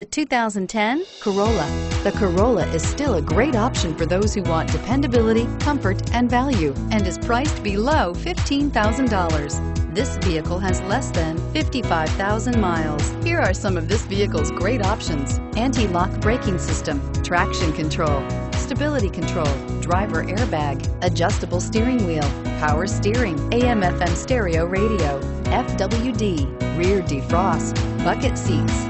The 2010 Corolla. The Corolla is still a great option for those who want dependability, comfort, and value, and is priced below $15,000. This vehicle has less than 55,000 miles. Here are some of this vehicle's great options. Anti-lock braking system, traction control, stability control, driver airbag, adjustable steering wheel, power steering, AM FM stereo radio, FWD, rear defrost, bucket seats.